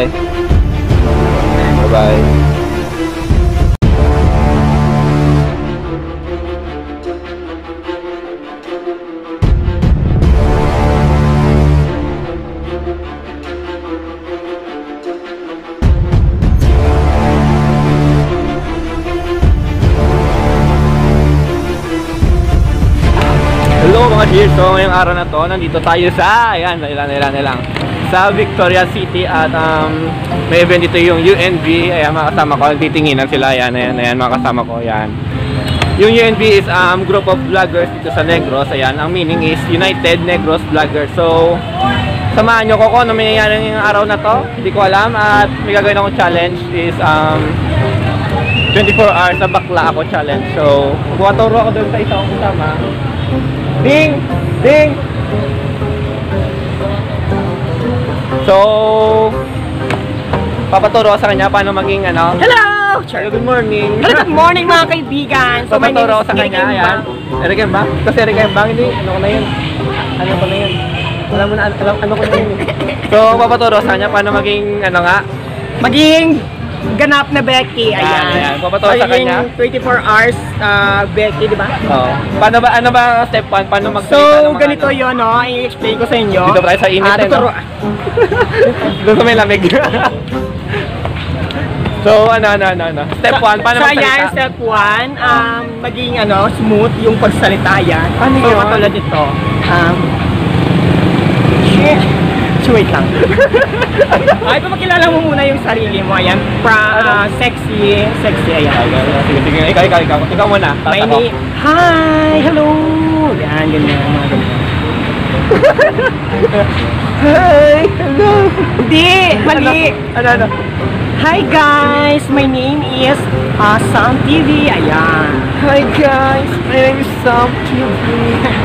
Bye-bye. Bye-bye. Hello mga cheers! So ngayong araw na to, nandito tayo sa, ayan, ilan, ilan, ilan, sa Victoria City at um, may event dito yung UNB, ayan mga kasama ko, titinginan sila, ayan, ayan, ayan mga kasama ko, ayan. Yung UNB is um, group of vloggers dito sa Negros, ayan, ang meaning is United Negros Vloggers. So, samahan nyo ko kung ano mangyayari ngayong araw na to, hindi ko alam, at may gagawin akong challenge is um, 24 hours na bakla ako challenge. So, buwaturo ako doon sa isang kasama. Ding! Ding! So, papaturo sa kanya paano maging ano. Hello! Hello, good morning. Hello, good morning mga kaibigan. So, papaturo sa kanya, ayan. Eric Embang? Kasi Eric Embang, hindi, ano ko na yun? Ano ko na yun? Alam mo na, alam, ano ko na yun? So, papaturo sa kanya paano maging, ano nga, Maging ganap na Becky. Ayan. Ayan, ayan. Papatawa sa kanya. 24 hours ah, Becky, di ba? oh. Paano ba, ano ba step 1? Paano magsalita ng So, mga ganito ano? yun, no? I-explain ko sa inyo. Dito ba tayo sa init, Ah, eh, no? tuturo- Doon sa may lamig. so, ano, ano, ano, ano. Step 1, paano so, magsalita? ayan, step 1, um, maging ano, smooth yung pagsalita yan. Ano so, yun? katulad ito. Um. So, wait lang. Ay, papakilala mo muna yung sarili mo. Ayan, pra, ah, sexy, sexy, ayan. Sige, sige. Ikaw, ikaw, ikaw. Ikaw muna. My name, hi, hello. Yan, ganyan, mga ganyan. Hi! Hello! Hindi, mali. Ano, ano? Hi guys, my name is uh, Sam TV. Ayan. Hi guys! My name is Sam TV.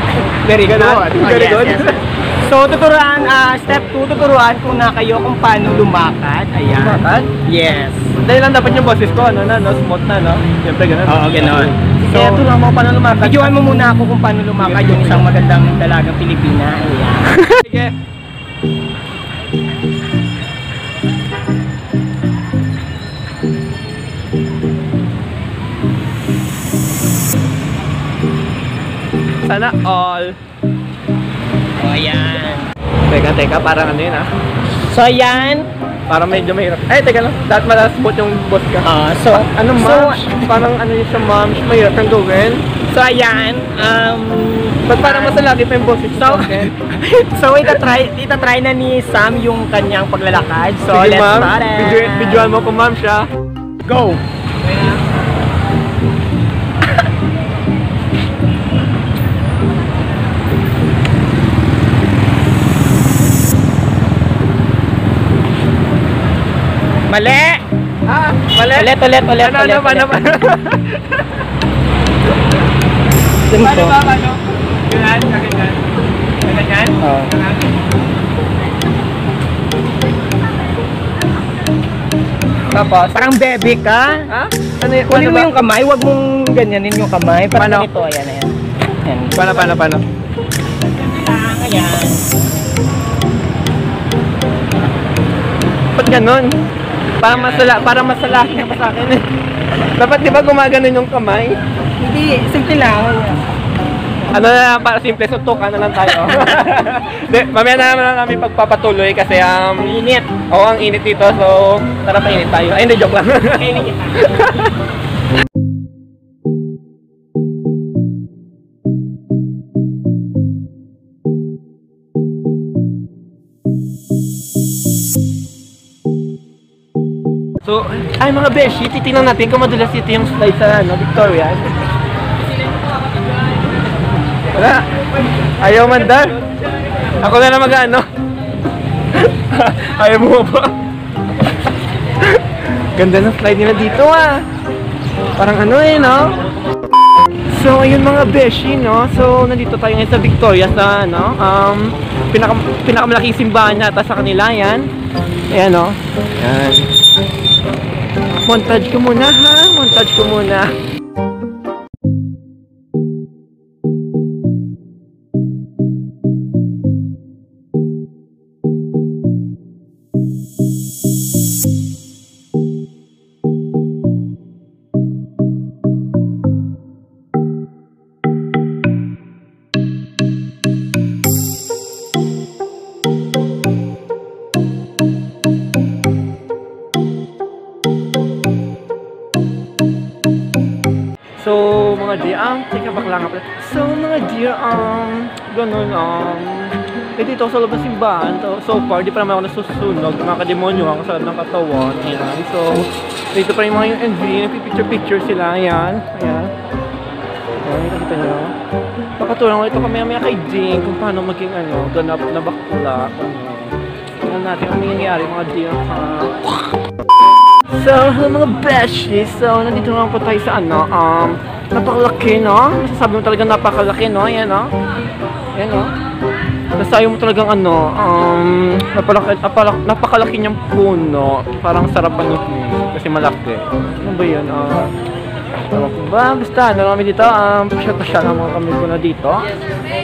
Very good, Oh, Very yes, good. So, tuturuan, ah, step 2, tuturuan ko na kayo kung paano lumakad. Ayan. Lumakad? Yes. Dahil lang dapat yung boses ko, ano na, no? Smooth na, no? Siyempre, ganun. Oo, ganun. So, So, turuan mo paano lumakad. videoan mo muna ako kung paano lumakad yung isang magandang dalagang Pilipina. Ayan. Sige. Sana all. O, ayan. Teka, teka, parang ano yun ah. So, ayan. Parang medyo mahirap. Eh, teka lang. Dapat malas smooth yung boss ka. Ah, so, Ano, so, ma'am? parang ano yun siya, ma'am? Mahirap kang gawin. so, ayan. Um, Ba't parang mas lagi pa yung boses So, ko? Okay. so itatry, itatry na ni Sam yung kanyang paglalakad. So, Sige, let's ma'am. start it. Video, videoan mo kung ma'am siya. Go! Mali! Ah, mali. Ulit, ulit, ulit, Ano, ulit, ano, ulit. paano? Ganito. Paano ba, paano? Ganyan, ganyan. Ganyan? Oo. Tapos? Parang bebe ka. Ha? Ano, Kunin paano mo ba? yung kamay, wag mong ganyanin yung kamay. Parang Paano? ganito, ayan, ayan. Ayan. Paano, paano, paano? Lang, ayan. Ba't ganun? Parang masala, parang masalahin ka pa sa akin eh. Dapat di ba gumaganon yung kamay? Hindi, simple lang. Ano na lang, para simple, suntukan na lang tayo. Di, mamaya na naman namin pagpapatuloy kasi um, Init. Oo, ang init dito, so tara pa init tayo. Ay, hindi, joke lang. Kainin kita. ay mga beshi, titingnan natin kung madulas dito yung slide sa ano, Victoria. Wala. Ayaw mandar. Ako na lang mag-ano. Ayaw mo ba? Ganda ng slide nila dito ah. Parang ano eh, no? So, ayun mga beshi, no? So, nandito tayo ngayon sa Victoria sa, ano, um, pinaka, pinakamalaking simbahan yata sa kanila, yan. Ayan, no? Yan. Montage ko muna, ha? Montage ko bakla nga. So, mga dear, um, ganun, um, eh dito sa ng simbahan. So, so far, di pa naman ako nasusunog. Mga kademonyo ako sa ng katawan. Ayan. So, dito pa rin mga yung NV, nagpipicture-picture sila. Ayan. Ayan. Ayan, nakikita nyo. Papatulang ko ito kami maya kay Jing kung paano maging ano, ganap na bakla. Ano. Tingnan natin ang nangyayari mga dear. So, hello mga besties. So, nandito naman po tayo sa ano, um, napakalaki, no? Masasabi mo talaga napakalaki, no? Yan, no? Yan, no? Nasayo mo talagang ano, um, napalaki, napalaki, napakalaki niyang puno. Parang sarap ano, kasi malaki. Ano ba yun? Ah, Ewan ko ba? Basta, ano kami dito? Um, pasyal-pasyal lang mga kami ko na dito.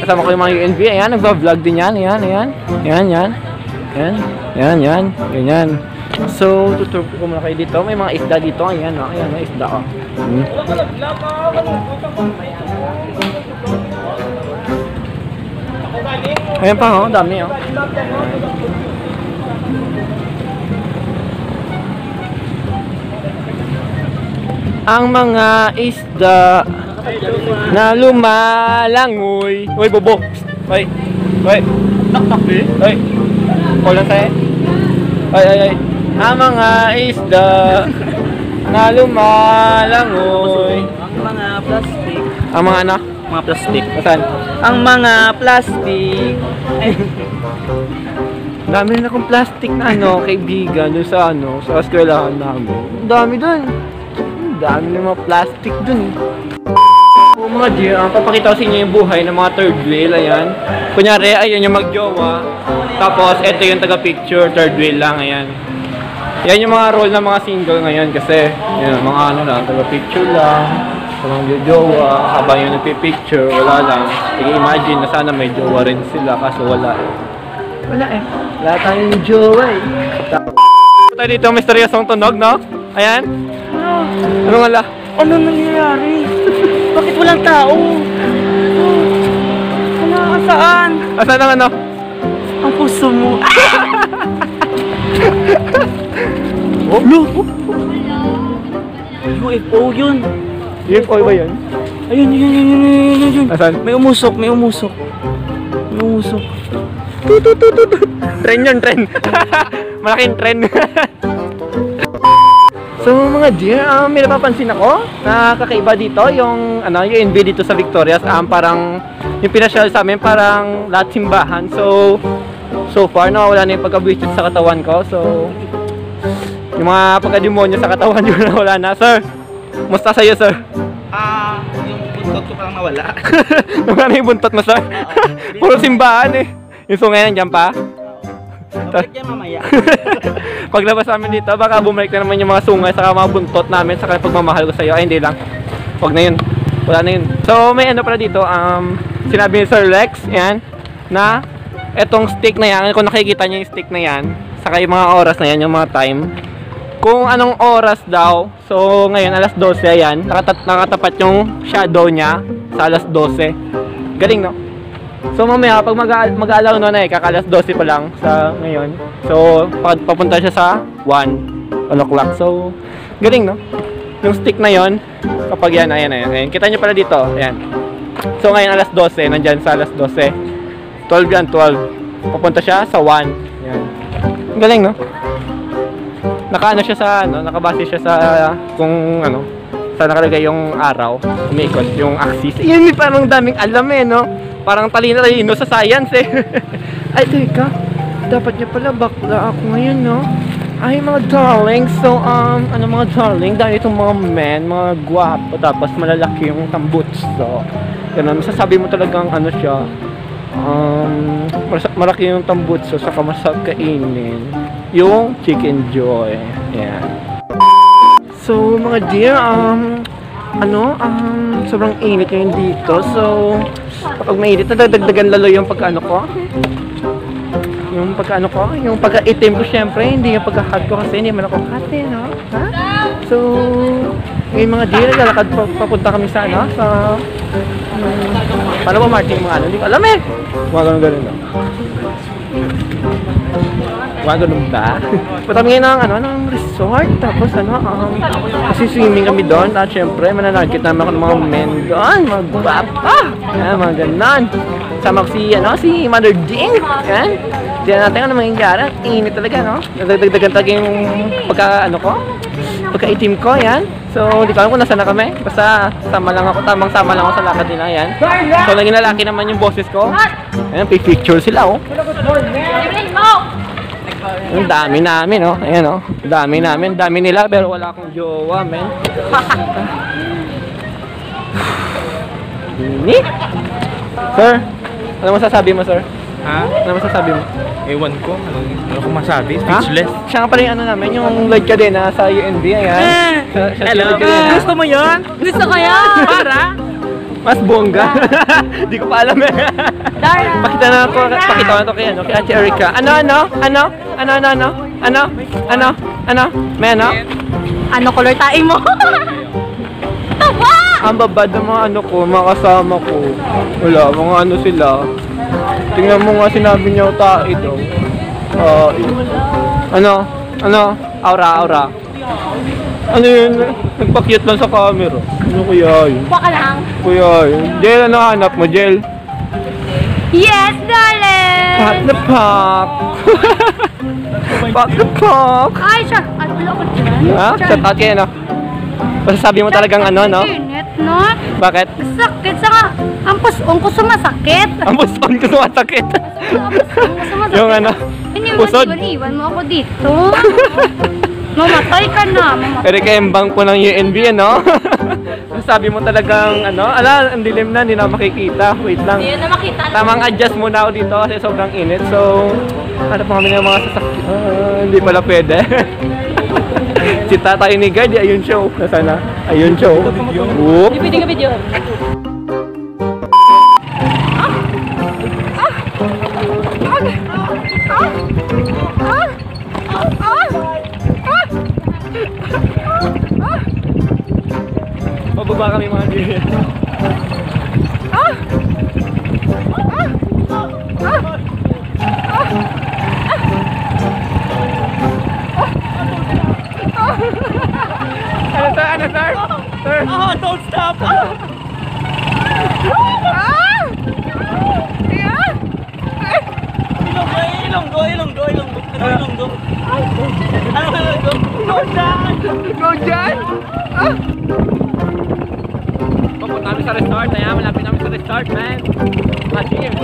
Kasama ko yung mga UNV. Ayan, nagva-vlog din yan. Ayan, ayan. Ayan, yan. Ayan, yan, yan. Ganyan. So, tuturo ko muna kayo dito. May mga isda dito. Ayan, oh. Ayan, may isda, oh. Hmm. Ayan pa, oh. Dami, oh. Ang mga isda na lumalangoy. Uy, bobo. Uy. Uy. Naktak eh. Uy. Kulang sa'yo. Ay, ay, ay. Ang mga isda na lumalangoy. Ang mga plastic. Ang mga ano? Mga plastic. Saan? Ang mga plastic. Dami na akong plastic na ano, kaibigan, dun sa ano, sa eskwelahan namin. Ang dami. Ang dami na mga plastic dun eh. So, mga dear, ang papakita ko sa inyo yung buhay ng mga third wheel, ayan. Kunyari, ayan yung magjowa. Tapos, eto yung taga-picture, third wheel lang, ayan. Yan yung mga role ng mga single ngayon kasi, yan, mga ano lang, taga-picture lang. Sa mga jowa, habang yung nagpipicture, wala lang. Sige, imagine na sana may jowa rin sila, kaso wala eh. Wala eh. Wala tayong jowa eh. Tayo dito, misteryosong tunog, no? Ayan. Ano nga la? Ano nangyayari? Bakit walang tao? Ka saan? Asan ang ano? Ang puso mo. Oh, blue! UFO yun. UFO ba yun? Ayun, yun, yun, yun, yun, yun, yun. Asan? May umusok, may umusok. May umusok. Tren yun, tren. Malaking tren. so mga dear, um, may napapansin ako na kakaiba dito yung ano, yung NB dito sa Victorias. Um, parang yung pinasyal sa amin parang lahat simbahan. So so far nawawala na yung pagka-visit sa katawan ko. So yung mga pagka-demonyo sa katawan ko nawala na. Sir, musta sa'yo sir? Ah, yung buntot ko parang nawala. Nawala na yung buntot mo sir? Puro simbahan eh. Yung sungay nandiyan pa? Bakit yan mamaya? Paglabas namin dito, baka bumalik na naman yung mga sungay saka mga buntot namin saka pagmamahal ko sa iyo. Ay, hindi lang. Huwag na yun. Wala na yun. So, may ano pala dito, um, sinabi ni Sir Lex, yan, na etong stick na yan, kung nakikita niyo yung stick na yan, saka yung mga oras na yan, yung mga time, kung anong oras daw, so ngayon alas 12 yan, nakatat nakatapat yung shadow niya sa alas 12. Galing, no? So mamaya pag mag- mag-aalaw na na eh, kakalas 12 pa lang sa ngayon. So papunta siya sa 1 1 o'clock. So galing no? Yung stick na yon kapag yan, ayan, ayan, ayan. Kita nyo pala dito, ayan. So ngayon alas 12, nandyan sa alas 12. 12 yan, 12. Papunta siya sa 1. Yan. Galing no? Nakaano siya sa ano, nakabase siya sa kung ano, sa nakalagay yung araw, umikot yung axis. Yan, parang daming alam eh, no? Parang talino talino sa science eh. Ay, teka. Dapat niya pala bakla ako ngayon, no? Ay, mga darling. So, um, ano mga darling? Dahil itong mga men, mga gwapo, tapos malalaki yung tambuts. So, ganun. Masasabi mo talagang ano siya, um, malaki yung tambutso, saka masarap kainin. Yung chicken joy. Yan. So, mga dear, um, ano, um, sobrang init ngayon dito. So, kapag mainit, nadagdagan lalo yung pagkaano ko. Yung pagkaano ko, yung pagka-itim ko syempre, hindi yung pagka-hot ko kasi hindi man ako hot eh, no? Ha? So, ngayon mga dear, lalakad pa, papunta kami sa ano, sa, um, paano ba Martin mga ano? Hindi ko alam eh. Mga ganun ganun, no? Mga ganun ba? Punta kami ng, ano, ng resort. Tapos ano, um, kasi swimming kami doon. At syempre, mananagkit namin ako ng mga men doon. Mga gwapa. Yan, mga ganon. Sama ko si, ano, si Mother Jing. Yan. Tignan natin ano mangyayari. Ang Init talaga, no? Nagdagdagan talaga yung pagka, ano ko, pagka-itim ko, yan. So, hindi ko alam kung nasa na kami. Basta, sama lang ako, tamang sama lang ako sa lakad nila, yan. So, naging lalaki naman yung boses ko. Ayan, picture sila, oh. Ang dami namin, oh. Ayan, oh. Dami namin. Dami nila, pero wala akong jowa, men. Ini? Sir, ano masasabi mo, sir? Ha? Ano masasabi mo? Ewan ko. Ano, ano ko masabi? Ha? Speechless. Siya nga pala yung ano namin, yung Lloyd Cadena sa UNB, ayan. Siya, siya si Hello. Lloyd Cadena. Gusto mo yun? Gusto ko yun! Para? Mas bongga. Di ko pa alam eh. Dara! Pakita na ako, pakita ko na to kay ano, kay Ate Erica. Ano, ano? Ano? Ano, ano, ano? Ano? Ano? Ano? May ano? Ano color tae mo? Taba! Ang babad ng mga ano ko, mga kasama ko. Wala, mga ano sila. Tingnan mo nga sinabi niya tae daw. Ano? Ano? Aura, aura. Ano yun? Nagpa-cute lang sa camera. Ano kaya yun? Baka lang. Kuya yun. Jel, ano hanap mo, Jel? Yes, darling! Pat the Pop! Pop! Ay, siya. Ano wala ko dyan? Ha? Shout out kayo, no? Masasabi mo talagang ano, no? Init, no? Bakit? Sakit sa nga. Ang pusong ko sumasakit. Ang buson ko sumasakit. Ang pusong ko sumasakit. Yung ano, Hindi mo pusod. iwan mo ako dito. Mamatay ka na. Mamatay. Pero kay embang po ng UNB, ano? Sabi mo talagang, ano? Ala, ang dilim na, hindi na makikita. Wait lang. Hindi na makita. Tamang adjust muna ako dito kasi sobrang init. So, hanap mo kami ng mga sasakyan. Ah, hindi pala pwede. si tatay ni Guard, ayun siya. oh. Nasaan na? Ayun siya. oh. Whoop. Pwede ka video. Mababa kami mga ganyan. Ano sir? Ano sir? Sir? Oh, don't stop! Ilonggo, ilonggo, ilonggo. Ano ilonggo? Ano ilonggo? Go down! Go dyan! Ah! Papunta kami sa resort. Ayan, malapit kami sa resort, man. Ah, cheers.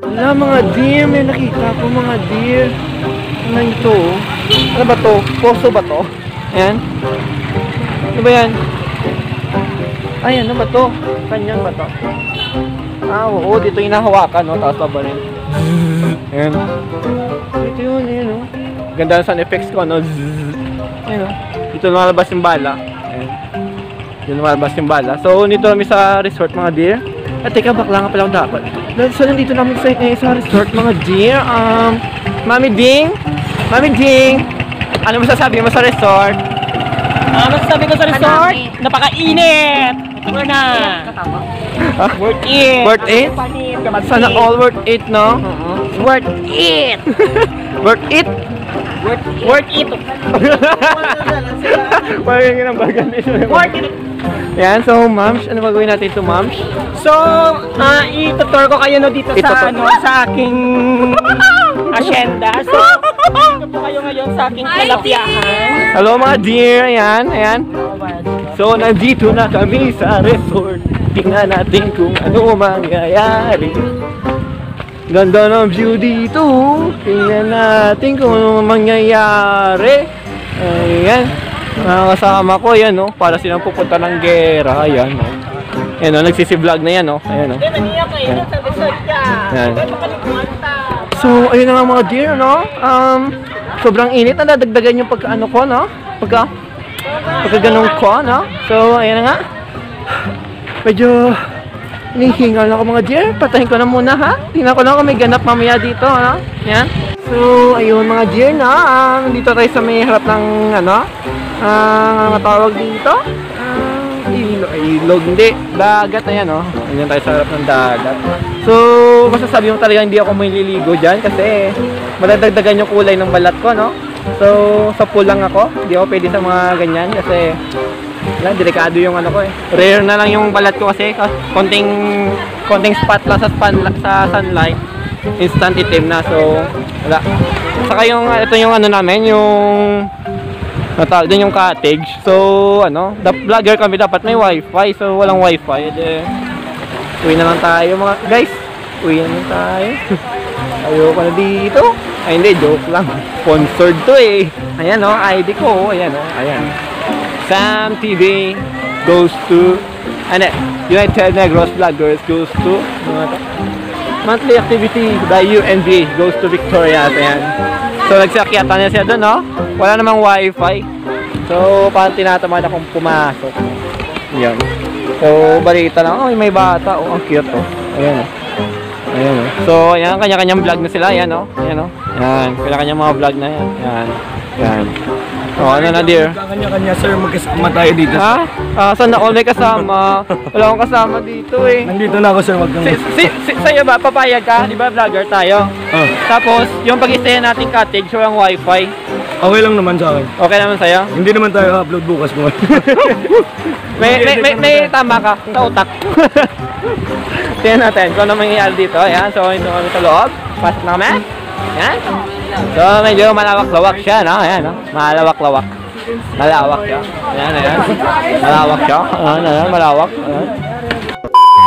Wala mga deer, may nakita ko mga deer. Ano ito? oh? Ano ba to? Poso ba to? Ayan. Ano ba yan? Ay, ano ba to? Kanyan ba to? Ah, oo, dito yung nahawakan, no? Tapos pa ba rin? Ayan. Ito yun, ayan, no? Ganda ng sound effects ko, no? Zzz. Ayan, no? Dito lumalabas yung bala. Ayan. Dito lumalabas yung bala. So, nito kami sa resort, mga deer. At teka, bakla nga pala ako dapat. So, nandito namin sa, eh, sa resort, mga deer. Um, Mami Ding! Mami Ding! Ano masasabi mo sa resort? Ah, masasabi ko sa resort, Panakit. napakainit. Ito na. Ha? Worth it. Worth it? Sana all worth it, no? Worth it. Worth it? Worth it. Parang yun ang bagan Worth it. Yan, so ma'ams, ano ba gawin natin ito ma'ams? So, ah, itutur ko kayo no dito Itutur. sa ano sa aking asyenda. So, dito po kayo ngayon sa aking Hi, tilapyahan. Hello mga dear, ayan, ayan. So, nandito na kami sa resort. Tingnan natin kung ano mangyayari. Ganda ng view dito. Tingnan natin kung ano mangyayari. Ayan. Mga kasama ko, yan, no? Para silang pupunta ng gera. Ayan, no? Ayan, no? Nagsisi-vlog na yan, no? Ayan, no? Naniyak kayo sa resort ka. Yan. Kaya makalimutan. So, ayun na nga mga dear, no? Um, sobrang init na nadagdagan yung pagka ano ko, no? Pagka, pagka ganun ko, no? So, ayun na nga. Medyo hinihingal ako mga dear. Patayin ko na muna, ha? Tingnan ko lang kung may ganap mamaya dito, no? Yan. So, ayun mga dear, no? Um, dito tayo sa may harap ng, ano? Ah, uh, tawag dito? Ah, ilog, ilog, hindi, dagat, ayan oh. Ayan tayo sa harap ng dagat. So, masasabi mo talaga hindi ako maliligo dyan kasi madadagdagan yung kulay ng balat ko, no? So, sa pool lang ako. Hindi ako pwede sa mga ganyan kasi wala, delikado yung ano ko eh. Rare na lang yung balat ko kasi kas- konting konting spot lang sa, span, sa sunlight. Instant itim na. So, wala. Saka yung, ito yung ano namin, yung natawag din yung cottage. So, ano, the vlogger kami dapat may wifi. So, walang wifi. Ede, uwi na lang tayo mga guys. Uwi na lang tayo. Ayoko na dito. Ay, hindi, joke lang. Sponsored to eh. Ayan o, ID ko. Ayan o, ayan. Sam TV goes to ano, United Negros Vloggers goes to to, monthly activity by UNB goes to Victoria ayan. So nagsakyatan niya siya doon no? Wala namang wifi. So parang tinatamad akong pumasok. Yun so balita lang oh may bata. Oh ang cute oh. Ayan oh. ayan oh. so ayan kanya-kanyang vlog na sila ayan oh. Ayan oh. Ayan kanya-kanyang mga vlog na yan. Ayan ayan oh ano na dear Kanya-kanya sir, magkasama tayo dito. Ha? Ah, sana all may kasama. Wala akong kasama dito eh. Nandito na ako sir, wag kang... Si, si, si, sa'yo ba, papayag ka? Di ba vlogger tayo? Ah, Tapos, yung pag-stay nating cottage, walang wifi. okay lang naman sa akin. Okay naman sa'yo? Hindi naman tayo upload bukas mo. May, may, may, may tama ka sa utak. Tingnan natin kung ano mangyayari dito. Ayan, so ito kami sa loob. Pasok na kami. Ayan. So, medyo malawak-lawak siya, no? Ayan, no? Malawak-lawak. Malawak siya. Ayan, ayan. Malawak siya. Ayan, ayan, malawak. Ayan.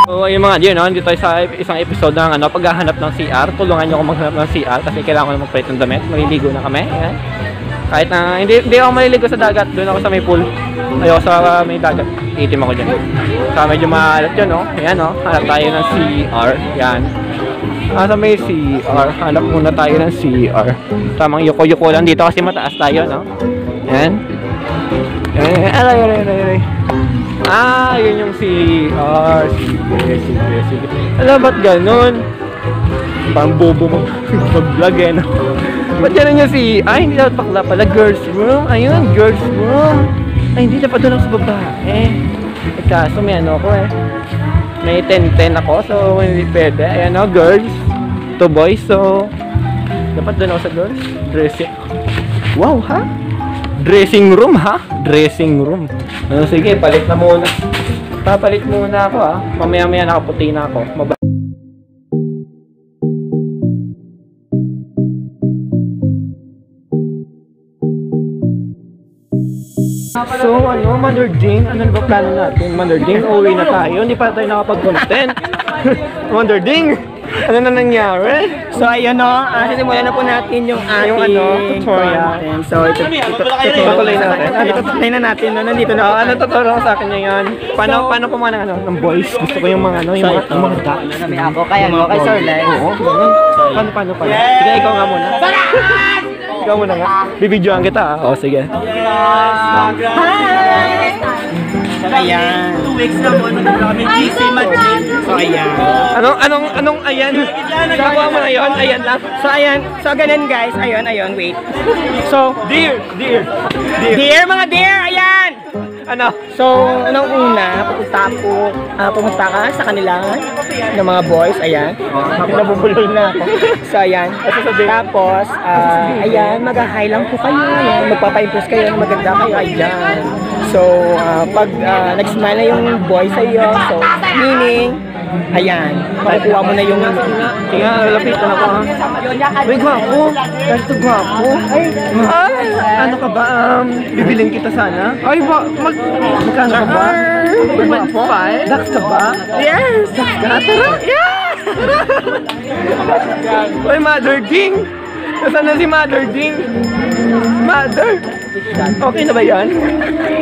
So, yung mga dear, no? Dito sa isang episode ng ano, paghahanap ng CR. Tulungan nyo ako maghanap ng CR kasi kailangan ko na magpalit ng damit. Maliligo na kami. Ayan. Kahit na hindi, hindi ako maliligo sa dagat, doon ako sa may pool. Ayoko sa may dagat. Itim ako dyan. Saka medyo maalat yun, no? Ayan, no? Hanap tayo ng CR. Yan. Ah, sa may CR. Hanap muna tayo ng CR. Tamang yuko-yuko lang dito kasi mataas tayo, no? Yan. Yan. Aray, aray, aray, aray. Ah, yun yung CR. Sige, sige, sige. Alam, ba't ganun? Parang bobo mo. Pag-vlog eh, no? Ba't ganun yung si... Ay, hindi dapat bakla pala. Girls room. Ayun, girls room. Ay, hindi dapat doon ako sa babae. Eh, kaso may ano ako eh. May 10-10 ako, so hindi pwede. Ayan o, girls. To boys, so... Dapat doon ako sa girls. Dressing. Wow, ha? Dressing room, ha? Dressing room. Ano, sige, palit na muna. Papalit muna ako, ha? Mamaya-maya nakaputi na ako. Maba So ano, Mother Jane, ano na ba plano natin? Mother Jane, uwi na tayo. Hindi pa tayo nakapag-content. Mother Jane, ano na nangyari? So ayun no, uh, sisimulan na po natin yung ating Yung ano, tutorial. content. So ito, ito, ito, Tutuloy natin. Ano? Ito tutuloy na natin. No? Nandito na ano tuturo sa akin ngayon? Paano, paano po mga ano, ng boys? Gusto ko yung mga ano, yung mga, yung mga ducks. Kami ako, kaya mo, kay Sir Lex. Oo, ganun. Paano, paano, paano? Sige, ikaw nga muna. Ikaw muna nga. Bibidyoan kita ah. O, sige. Ayan. Two weeks na po, nag-kami GC Madrid. So ayan. Anong, anong, anong ayan? Gawa mo na yun, ayan lang. So ayan. So ganun guys. Ayun, ayun. Wait. So, Dear, dear, dear. dear mga dear, ayan! Ano? So, unang una, pupunta po, ah, pumunta ka sa kanila ng mga boys, ayan. Nabubulol na ako. So, ayan. Tapos, ah, ayan, mag-hi lang po kayo. Ayan, magpapa-impress kayo maganda kayo, ayan. So, ah, pag ah, nag-smile na yung boy sa iyo, so, meaning, ayan, makukuha mo na yung Kaya, lapitan ako ha. Uy, gwapo. Ganito gwapo. Ay, ano ka ba? Um, bibilin kita sana. Ay, ba, mag, magkano ka ba? Gwapo? Dax ka ba? Yes! Dax ka? Tara! Yeah! Uy, Mother Ding! Nasaan na si Mother Ding? Mother! Okay na ba yan?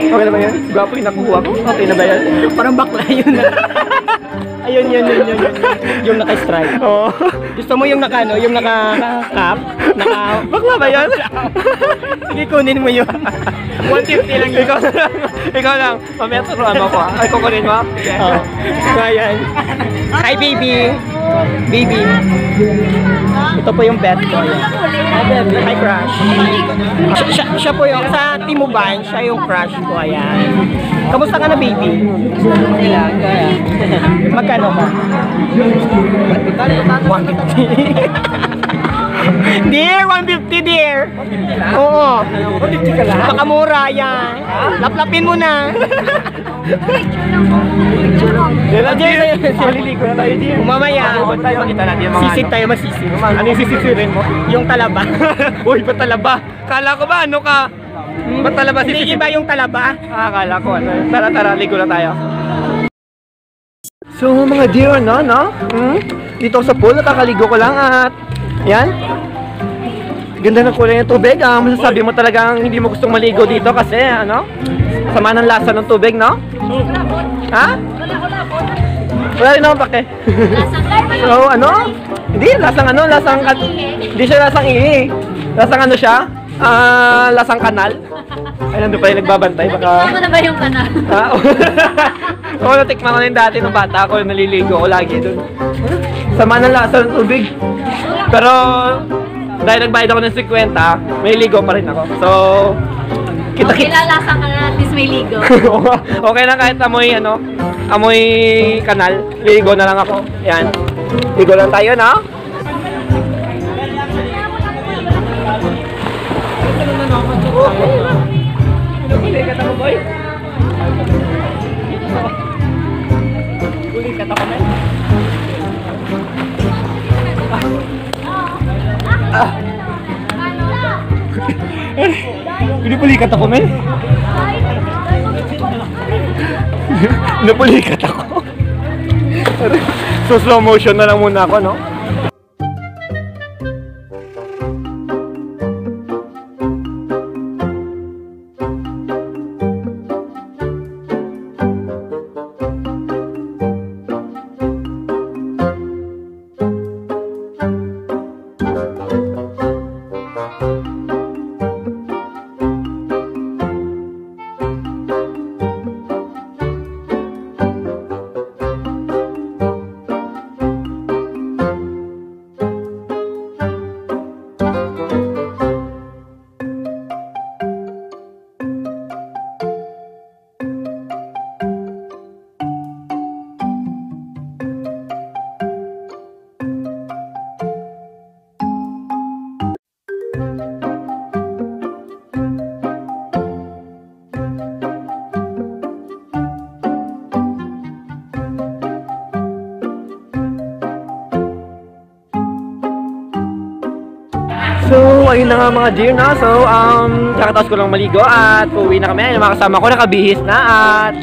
Okay na ba yan? Gwapo yung nakuha ko? Okay na ba yan? Parang bakla yun. Ayun, yun, yun, yun, yun. Yung naka-stripe. Oo. Gusto mo yung naka, ano, yung naka-cap? Naka... Bakla ba yan? Sige, kunin mo yun. 150 lang yun. Ikaw na lang. Ikaw lang. Mamaya turuan mo ako. ah. Ay, kukunin mo. Sige. Oh. So, ayan. Hi, baby. Baby. Ito po yung best ko. Ayan. My crush. Siya, siya, siya po yung, sa Timuban, siya yung crush ko. Ayan. Kamusta ka na, baby? Ilang, kaya. Magkano ka? 150. dear, 150 dear. Oo. 150 ka lang? Baka mura yan. Laplapin mo na. Dila, dear. Maliligo na tayo, dear. Mamaya. Makita natin yung mga Sisid ano? tayo masisig. Ano yung sisisirin mo? Yung talaba. Uy, ba't talaba? Kala ko ba, ano ka? Ba't talaba Hindi sisisirin? iba yung talaba. Ah, akala ko ano. Tara, tara, ligo na tayo. So mga dear, no, no? Hmm? Dito sa pool, nakakaligo ko lang at yan. Ganda ng kulay ng tubig. Ah, masasabi mo talagang hindi mo gustong maligo dito kasi ano? Sama ng lasa ng tubig, no? Ha? Wala rin naman pake. so, ano? Hindi, lasang ano, lasang. Hindi siya lasang ihi. Lasang ano siya? Ah, lasang kanal. Ay, nandun pa yung nagbabantay. Baka... Tama na ba yung kanal? Ah, Oo, natikman ko na yung dati nung bata ako, naliligo ko lagi doon. Sama ng lasa ng tubig. Pero, dahil nagbayad ako ng 50, may ligo pa rin ako. So, kita Okay, kita. lalasa ka na at least may ligo. okay lang kahit amoy ano, amoy kanal, ligo na lang ako. Yan. Ligo lang tayo, no? Huli ka tamo, boy. Huli ka tamo, men. Ah. Pinipulikat ako, men. Napulikat ako. so slow motion na lang muna ako, no? So, ayun na nga mga dear na. So, um, kakataos ko lang maligo at uuwi na kami. Yung mga kasama ko nakabihis na at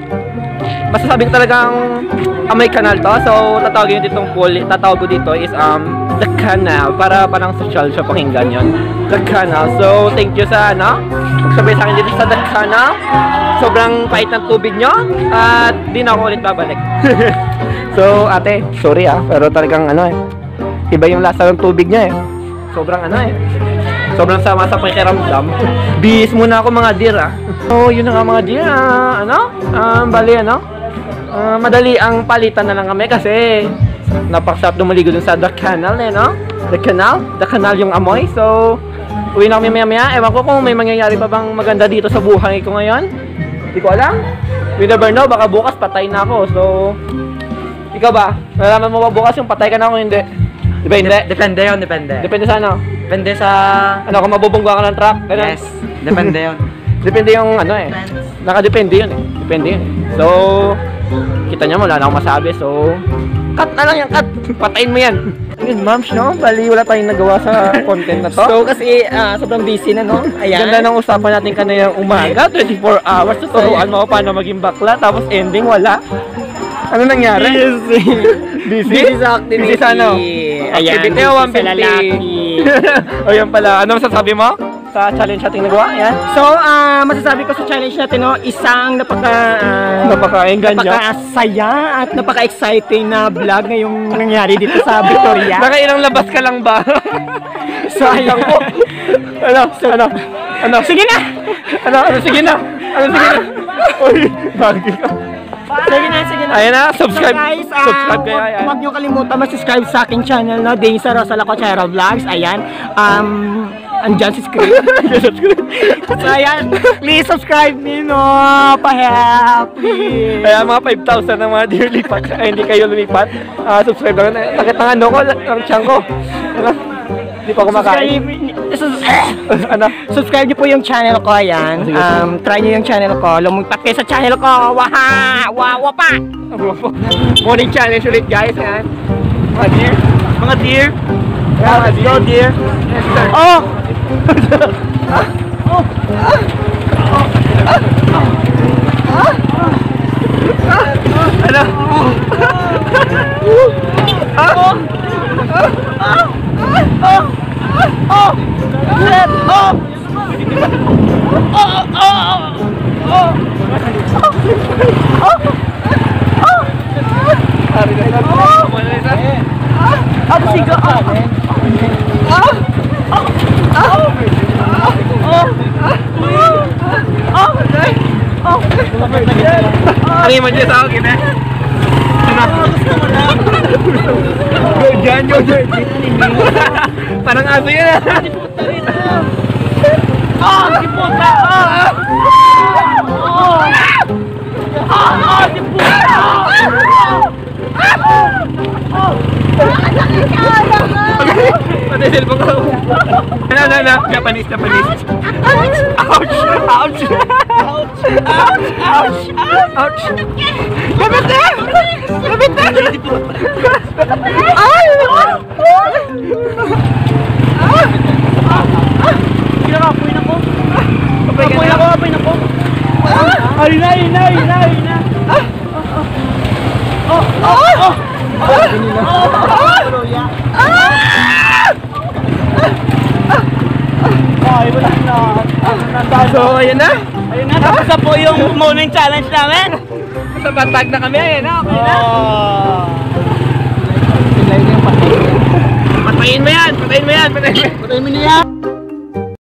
masasabi ko talagang amoy kanal to. So, tatawagin yung ditong pool, tatawag ko dito is um, The Canal. Para parang social siya pakinggan yon The Canal. So, thank you sa ano, magsabay sa akin dito sa The Canal. Sobrang pait ng tubig nyo at di na ako ulit babalik. so, ate, sorry ah, pero talagang ano eh, iba yung lasa ng tubig niya eh. Sobrang ano eh. Sobrang sama sa pakiramdam. Bihis muna ako mga dear ah. So, yun na nga mga dear. ah, ano? Um, bali ano? Ah, madali ang palitan na lang kami kasi napakasarap dumaligo dun sa The Canal eh, no? The Canal? The Canal yung amoy. So, uwi na kami maya maya. Ewan ko kung may mangyayari pa bang maganda dito sa buhay ko ngayon. Hindi ko alam. We never know. Baka bukas patay na ako. So, ikaw ba? Nalaman mo ba bukas yung patay ka na ako hindi? Hindi? Depende yun, depende. Depende sa ano? Depende sa... Ano, kung mabubungga ka ng truck? Ganun? Yes, depende yun. Depende yung ano eh. Nakadepende yun eh. Depende yun eh. So, kita niya mo, wala na akong masabi. So, cut na lang yan, cut. Patayin mo yan. Ayun, ma'ams, no? Bali, wala tayong nagawa sa content na to. So, kasi ah, sobrang busy na, no? Ayan. Ganda ng usapan natin kanina umaga, 24 hours, tuturuan mo ako paano maging bakla, tapos ending, wala. Ano nangyari? Busy. Busy? Busy sa activity. Busy sa ano? Ayan, Activity o sa 150? lalaki. o yan pala. Ano masasabi mo? Sa challenge natin nagawa? Yan? So, ah, masasabi ko sa challenge natin, no, isang napaka... ah, Napaka-engganyo. Napaka-saya at napaka-exciting na vlog ngayong nangyari dito sa Victoria. Nakailang labas ka lang ba? Sayang po. ano? Ano? Ano? Sige na! Ano? Ano? Sige na. Ano? Sige na. Uy, bagi ka. Sige na, sige na. Ayan na, subscribe. So guys, ah, subscribe kayo. Ayan. Huwag niyo kalimutan mag-subscribe sa aking channel, no? Dane sa Rosa Lacochera Vlogs. Ayan. Um, andyan si screen. so ayan, please subscribe me, no? Pa-help, please. Kaya mga 5,000 ng mga dear lipat. Ay, hindi kayo lumipat. Ah, subscribe lang. Sakit ng ano ko, ang tiyan ko. Ano? Hindi pa kumakain. Subscribe, sus- ano? subscribe niyo po yung channel ko, ayan. Um, try niyo yung channel ko. Lumipat kayo sa channel ko. Waha! Wawa pa! Morning challenge ulit guys. Ayan. Mga dear. Mga dear. Ayan, mga dear. dear. Yes, sir. Oh! Ano? Ano yung madya sa akin eh? Ano? Yo, dyan, yo, dyan. Parang aso yun ah. Ah! Si puta! Ah! Ah! Ah! Si puta! Pati cellphone ko. Ano, ano, ano? Japanese, Japanese. Ouch! Ouch! Ouch! Ouch! Ouch! Ouch! Lapit na! Lapit na! Ay! Kinakapoy na ko. Kapay ka Apoy na na. ko, apoy na ko. Ay na, ay na, ay na, ay na. Ay, wala na. So, ayun na. Ayun na, tapos na po yung morning challenge namin. Sa batag na kami. Ayun na, okay na. Oh. Patayin mo yan! Patayin mo yan! Patayin mo yan! Patayin mo na yan.